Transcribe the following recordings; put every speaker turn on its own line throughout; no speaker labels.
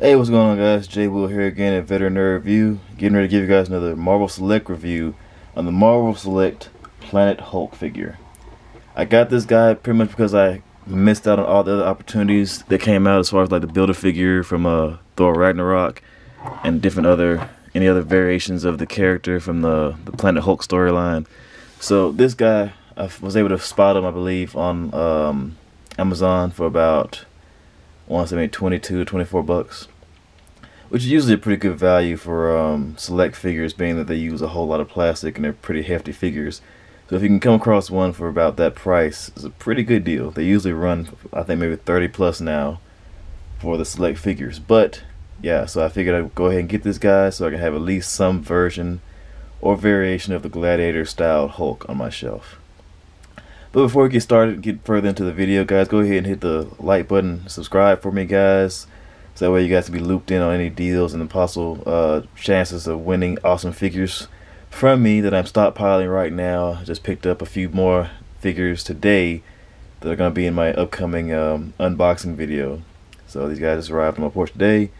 Hey, what's going on guys? Jay Will here again at Veteran Nerd View. Getting ready to give you guys another Marvel Select review on the Marvel Select Planet Hulk figure. I got this guy pretty much because I missed out on all the other opportunities that came out as far as like the Builder figure from uh, Thor Ragnarok and different other any other variations of the character from the, the Planet Hulk storyline. So this guy, I was able to spot him, I believe, on um, Amazon for about I want to say maybe 22 24 bucks which is usually a pretty good value for um, select figures being that they use a whole lot of plastic and they're pretty hefty figures. So if you can come across one for about that price it's a pretty good deal. They usually run I think maybe 30 plus now for the select figures. But yeah so I figured I'd go ahead and get this guy so I can have at least some version or variation of the gladiator style Hulk on my shelf. But before we get started, get further into the video, guys, go ahead and hit the like button, subscribe for me, guys. So that way you guys can be looped in on any deals and the possible uh, chances of winning awesome figures from me that I'm stockpiling right now. I just picked up a few more figures today that are going to be in my upcoming um, unboxing video. So these guys just arrived on my porch today.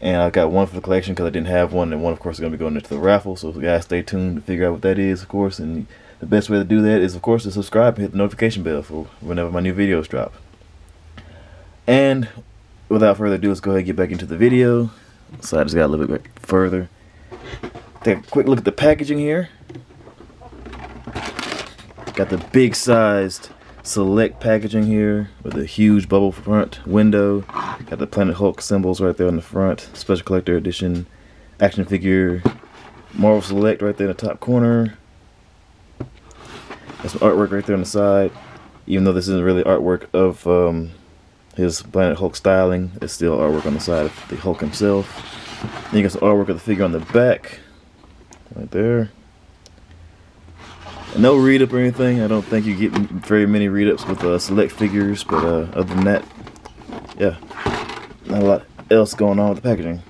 And I got one for the collection because I didn't have one. And one, of course, is going to be going into the raffle. So guys, stay tuned to figure out what that is, of course. And the best way to do that is, of course, to subscribe and hit the notification bell for whenever my new videos drop. And without further ado, let's go ahead and get back into the video. So I just got a little bit further. Take a quick look at the packaging here. Got the big sized select packaging here with a huge bubble front window. Got the Planet Hulk symbols right there on the front. Special Collector Edition action figure. Marvel Select right there in the top corner. Got some artwork right there on the side. Even though this isn't really artwork of um, his Planet Hulk styling, it's still artwork on the side of the Hulk himself. Then you got some artwork of the figure on the back. Right there. No read up or anything. I don't think you get very many read ups with uh, select figures, but uh, other than that, yeah, not a lot else going on with the packaging.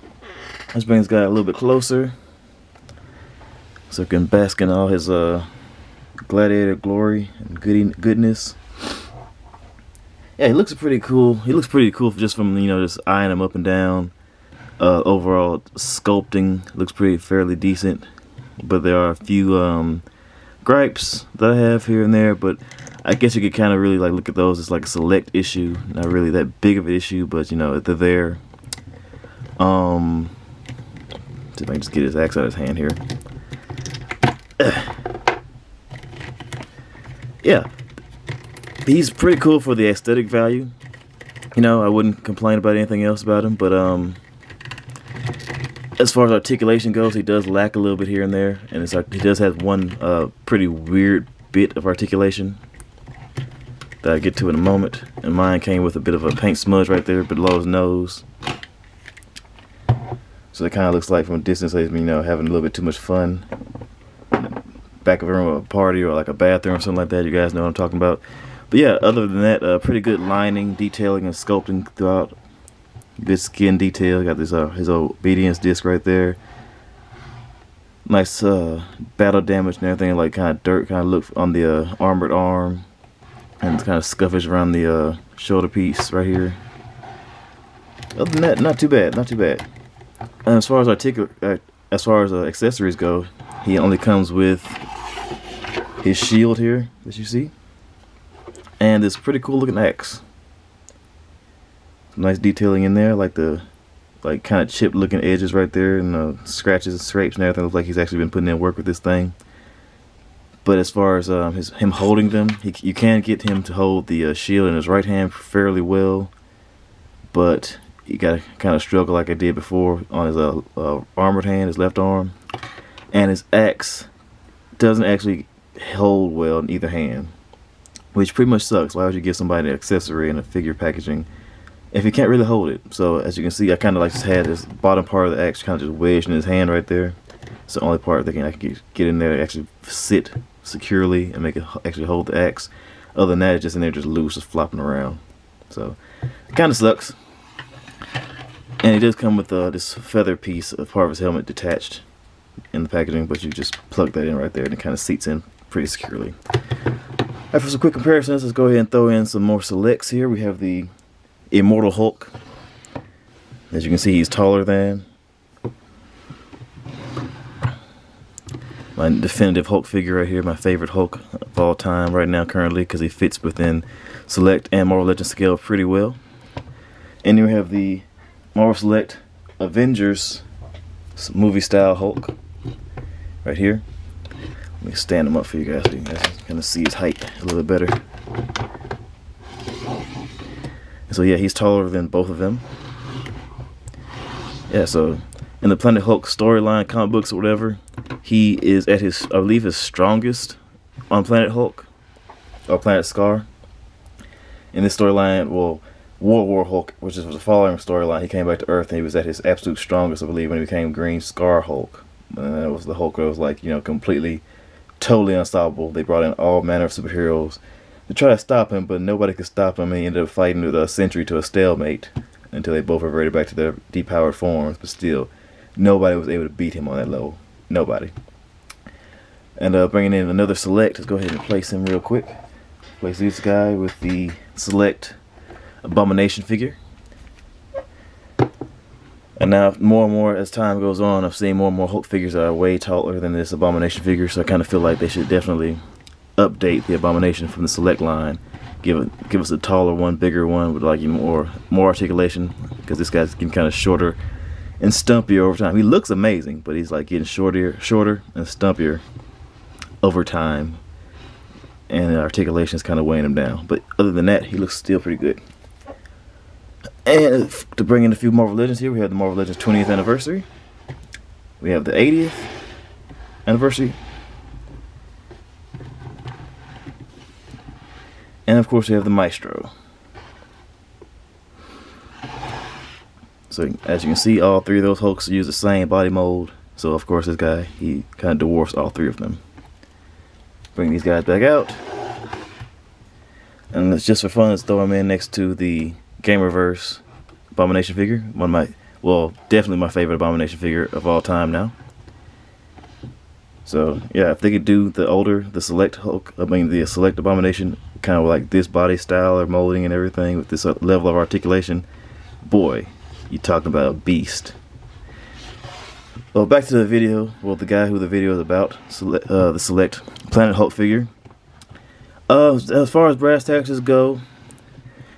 Let's bring this guy a little bit closer so he can bask in all his uh, gladiator glory and goody goodness. Yeah, he looks pretty cool. He looks pretty cool just from you know just eyeing him up and down. Uh, overall sculpting looks pretty fairly decent, but there are a few um, gripes that I have here and there, but I guess you could kind of really like look at those as like a select issue, not really that big of an issue, but you know they're there. Um, see if I can just get his axe out of his hand here. yeah, he's pretty cool for the aesthetic value. You know, I wouldn't complain about anything else about him, but um, as far as articulation goes, he does lack a little bit here and there, and he does have one uh, pretty weird bit of articulation that I get to in a moment. And mine came with a bit of a paint smudge right there below his nose. So it kind of looks like from a distance, like, you know, having a little bit too much fun. Back of a room, a party, or like a bathroom or something like that. You guys know what I'm talking about. But yeah, other than that, uh, pretty good lining, detailing, and sculpting throughout good skin detail. Got this uh, his obedience disc right there. Nice uh, battle damage and everything, like kind of dirt kind of look on the uh, armored arm, and it's kind of scuffish around the uh, shoulder piece right here. Other than that, not too bad, not too bad. And as far as articulate, uh, as far as uh, accessories go, he only comes with his shield here that you see, and this pretty cool looking axe nice detailing in there, like the like kind of chipped looking edges right there, and the scratches and scrapes and everything. Looks like he's actually been putting in work with this thing. But as far as um, his him holding them, he, you can get him to hold the uh, shield in his right hand fairly well, but you gotta kind of struggle like I did before on his uh, uh, armored hand, his left arm, and his axe doesn't actually hold well in either hand, which pretty much sucks. Why would you give somebody an accessory and a figure packaging? if you can't really hold it. So as you can see, I kind of like just had this bottom part of the axe kind of just wedged in his hand right there. It's the only part that can I can get in there actually sit securely and make it actually hold the axe. Other than that, it's just in there just loose, just flopping around. So it kind of sucks. And it does come with uh, this feather piece of his helmet detached in the packaging, but you just plug that in right there and it kind of seats in pretty securely. For some quick comparisons, let's go ahead and throw in some more selects here. We have the Immortal Hulk. As you can see, he's taller than my definitive Hulk figure right here. My favorite Hulk of all time right now currently because he fits within Select and Marvel Legends scale pretty well. And you have the Marvel Select Avengers movie style Hulk right here. Let me stand him up for you guys so you guys can kind of see his height a little bit better. So yeah, he's taller than both of them. Yeah, so in the Planet Hulk storyline, comic books, or whatever, he is at his, I believe, his strongest on Planet Hulk or Planet Sakaar. In this storyline, well, World War Hulk, which is the following storyline, he came back to Earth and he was at his absolute strongest, I believe, when he became Green Scar Hulk. And that was the Hulk that was like, you know, completely, totally unstoppable. They brought in all manner of superheroes to try to stop him, but nobody could stop him. And he ended up fighting with a Sentry to a stalemate until they both reverted back to their depowered forms. But still, nobody was able to beat him on that level. Nobody. And uh, bringing in another select. Let's go ahead and place him real quick. Place this guy with the select abomination figure. And now, more and more as time goes on, I've seen more and more Hulk figures that are way taller than this abomination figure. So I kind of feel like they should definitely update the abomination from the select line. Give it, give us a taller one, bigger one with like more more articulation because this guy's getting kind of shorter and stumpier over time. He looks amazing, but he's like getting shorter, shorter and stumpier over time, and the articulation is kind of weighing him down. But other than that, he looks still pretty good. And to bring in a few more Legends here, we have the Marvel Legends 20th anniversary. We have the 80th anniversary And of course we have the Maestro. So as you can see, all three of those Hulks use the same body mold. So of course this guy, he kind of dwarfs all three of them. Bring these guys back out. And it's just for fun, let's throw them in next to the Gamerverse Abomination figure. One of my, well, definitely my favorite Abomination figure of all time now. So yeah, if they could do the older, the Select Hulk, I mean the Select Abomination kind of like this body style or molding and everything with this uh, level of articulation, boy, you talking about a beast. Well, back to the video. Well, the guy who the video is about, uh, the select Planet Hulk figure. Uh, as far as brass taxes go,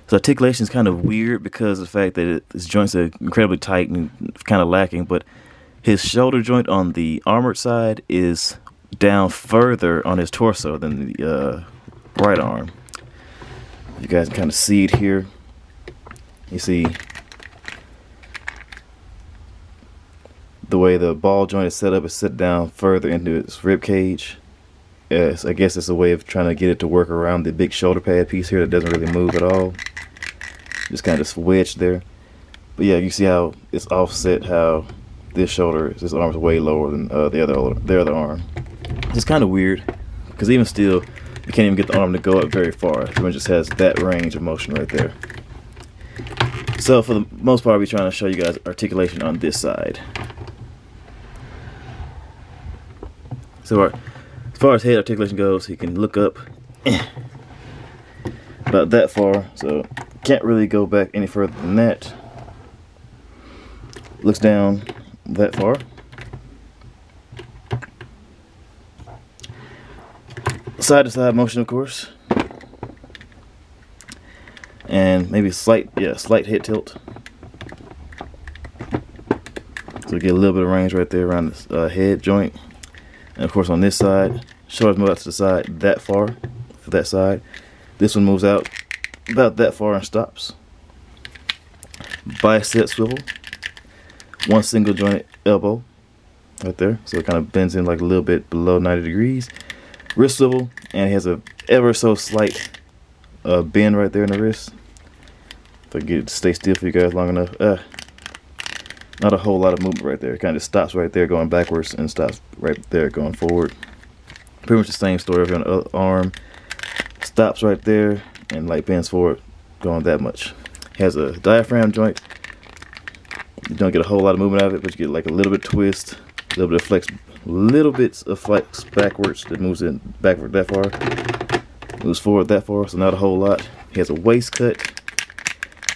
his articulation is kind of weird because of the fact that it, his joints are incredibly tight and kind of lacking. But his shoulder joint on the armored side is down further on his torso than the uh, right arm. You guys can kind of see it here. You see the way the ball joint is set up is set down further into its rib cage. Yes, I guess it's a way of trying to get it to work around the big shoulder pad piece here that doesn't really move at all. Just kind of just wedged there. But yeah, you see how it's offset, how this shoulder, this arm is way lower than uh, the other the other arm. It's kind of weird, because even still, you can't even get the arm to go up very far. It just has that range of motion right there. So for the most part, I'll be trying to show you guys articulation on this side. So as far as head articulation goes, you can look up about that far. So can't really go back any further than that. Looks down that far. side to side motion, of course. And maybe slight, yeah, slight head tilt. So we get a little bit of range right there around the uh, head joint. And of course on this side, shoulders move out to the side that far for that side. This one moves out about that far and stops. Bicep swivel. One single joint elbow right there. So it kind of bends in like a little bit below 90 degrees wrist swivel, and it has a ever so slight uh, bend right there in the wrist. If I get to stay still for you guys long enough. Uh, not a whole lot of movement right there. It kind of stops right there going backwards and stops right there going forward. Pretty much the same story over on the other arm. Stops right there and like bends forward going that much. Has a diaphragm joint. You don't get a whole lot of movement out of it, but you get like a little bit twist, a little bit of flex little bits of flex backwards that moves in backward that far moves forward that far so not a whole lot he has a waist cut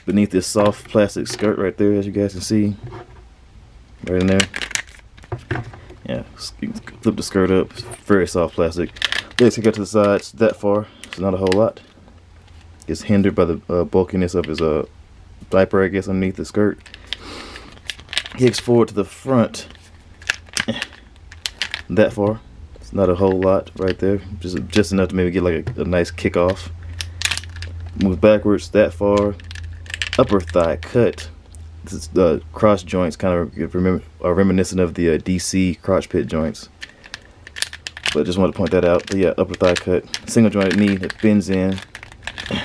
beneath this soft plastic skirt right there, as you guys can see. Right in there. Yeah, flip the skirt up. Very soft plastic. Let's take it to the sides that far. Not a whole lot. It's hindered by the uh, bulkiness of his uh, diaper, I guess, underneath the skirt. Kicks forward to the front. That far. It's not a whole lot right there. Just just enough to maybe get like a, a nice kick off. Move backwards that far. Upper thigh cut. This is the cross joints kind of remember, are reminiscent of the uh, DC crotch pit joints. But just wanted to point that out. But yeah, upper thigh cut. Single jointed knee that bends in.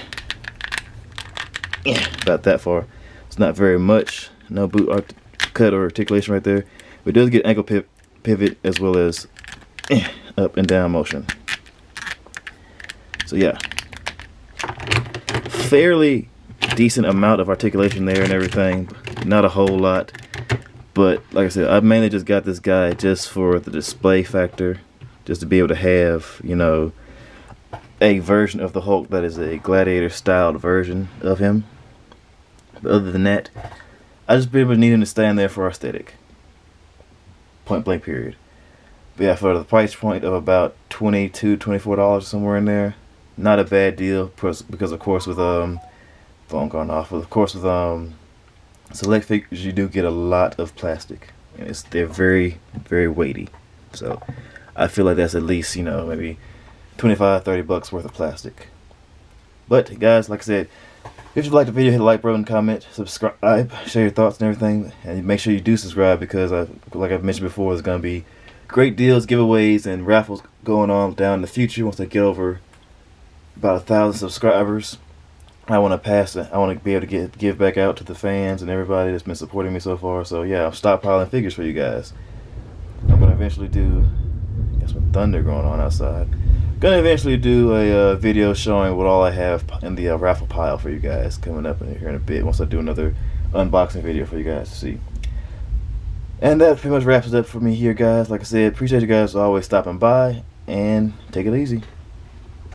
About that far. It's not very much. No boot cut or articulation right there. But it does get ankle pivot, pivot as well as up and down motion. So yeah. Fairly decent amount of articulation there and everything. Not a whole lot. But like I said, I mainly just got this guy just for the display factor. Just to be able to have, you know, a version of the Hulk that is a gladiator styled version of him. But other than that, I just pretty much need him to stand there for aesthetic. Point blank period. But yeah, for the price point of about 22 $24 somewhere in there, not a bad deal because of course with um phone going off, of course with um select figures you do get a lot of plastic. And it's they're very very weighty. So I feel like that's at least, you know, maybe 25 30 bucks worth of plastic. But guys, like I said, if you liked the video, hit a like button, comment, subscribe, share your thoughts and everything, and make sure you do subscribe because, uh, I, like I've mentioned before, there's going to be great deals, giveaways, and raffles going on down in the future once I get over about a thousand subscribers. I want to pass it. I want to be able to get give back out to the fans and everybody that's been supporting me so far. So yeah, I'm stockpiling figures for you guys. I'm gonna eventually do. Some thunder going on outside. Gonna eventually do a uh, video showing what all I have in the uh, raffle pile for you guys coming up in here in a bit. Once I do another unboxing video for you guys to see. And that pretty much wraps it up for me here, guys. Like I said, appreciate you guys always stopping by and take it easy.